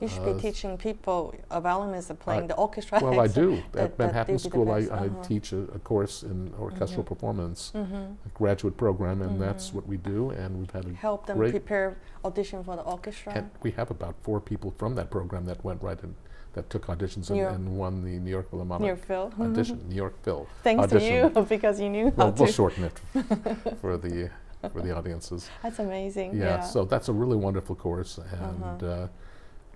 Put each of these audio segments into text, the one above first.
You should uh, be teaching people, a violinist playing I- the orchestra. Well, I do. At that Manhattan they'd the School, I, Uh-huh. teach a, a course in orchestral Mhm. performance, Mhm. a graduate program, and that's Mhm. what we do. And we've had a Help them prepare audition for the orchestra. And we have about four people from that program that went right in, that took auditions and, and won the New York Philharmonic Near Phil. audition, New York Phil. Thanks audition. to you because you knew Well, how we'll to. shorten it for the for the audiences. That's amazing. Yeah, Yeah. so that's a really wonderful course, and Uh-huh. uh,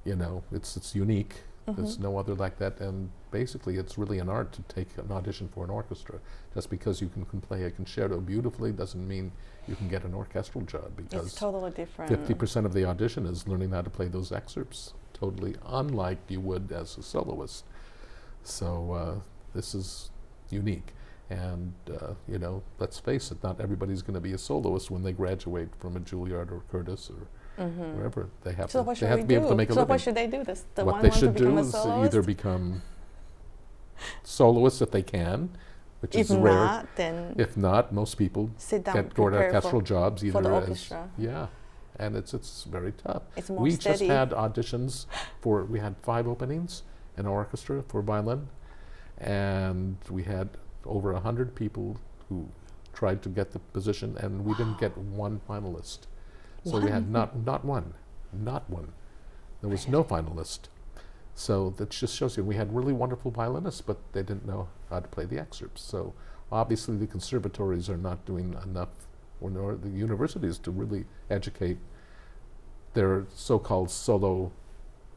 you know, it's it's unique. There's Mhm. no other like that, and basically, it's really an art to take an audition for an orchestra. Just because you can, can play a concerto beautifully doesn't mean you can get an orchestral job Because it's totally different. Fifty percent of the audition is learning how to play those excerpts, totally unlike you would as a soloist. So uh, this is unique, and uh, you know, let's face it, not everybody's going to be a soloist when they graduate from a Juilliard or Curtis or Mhm. wherever. They have So to. They have to be do? able to make a so living. what should they do? This, the what one they should do is either become soloists if they can, which if is rare. not, then If not, most people sit down. get prepare orchestral jobs either for as orchestra. yeah, and it's it's very tough. It's more we steady. just had auditions for we had five openings in our orchestra for violin, and we had over a hundred people who tried to get the position, and we didn't get one finalist. So we had not not one, not one. There was no finalist. So that just shows you we had really wonderful violinists, but they didn't know how to play the excerpts. So obviously the conservatories are not doing enough, or nor the universities to really educate their so-called solo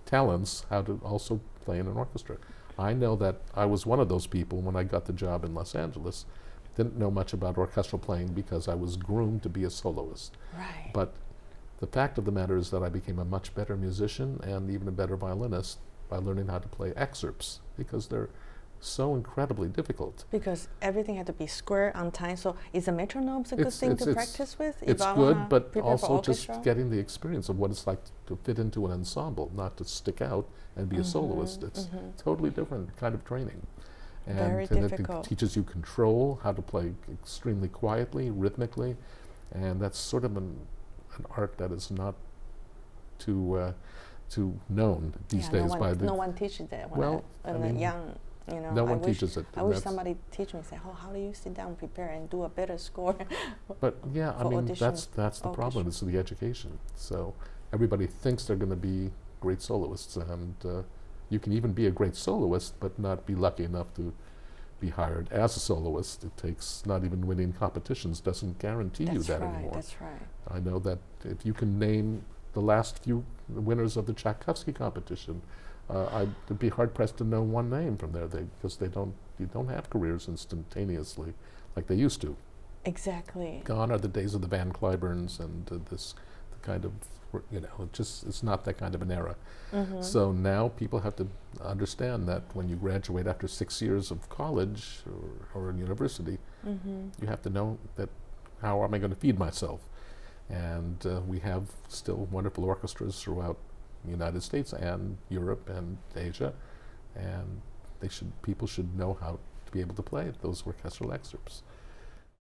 talents how to also play in an orchestra. I know that I was one of those people when I got the job in Los Angeles. Didn't know much about orchestral playing because I was groomed to be a soloist. Right. But the fact of the matter is that I became a much better musician and even a better violinist by learning how to play excerpts because they're so incredibly difficult. because everything had to be square on time. So is a metronome a good thing it's- to practice with? It's good, but also just getting the experience of what it's like to fit into an ensemble, not to stick out and be a soloist. Mhm, It's mhm. totally different kind of training. And, Very and it teaches you control, how to play extremely quietly, rhythmically, and that's sort of an, an art that is not too uh, too known these yeah, days no one, by the no one teaches that when, Well, I, I mean, young, you know. no I one wish, teaches it. I wish somebody teach me. Say, oh, how do you sit down, prepare, and do a better score? But yeah, I mean audition that's that's the problem. It's the education. So everybody thinks they're going to be great soloists, and uh, you can even be a great soloist, but not be lucky enough to be hired as a soloist. It takes not even winning competitions doesn't guarantee you that right. anymore. That's right. I know that if you can name the last few winners of the Tchaikovsky competition, uh, I'd be hard pressed to know one name from there because they don't you don't have careers instantaneously like they used to. Exactly. Gone are the days of the Van Cliburns and uh, this kind of you know it just it's not that kind of an era. Mhm. So now people have to understand that when you graduate after six years of college or, or university, Mhm. you have to know that how am I going to feed myself? And uh, we have still wonderful orchestras throughout the United States and Europe and Asia, and they should people should know how to be able to play those orchestral excerpts.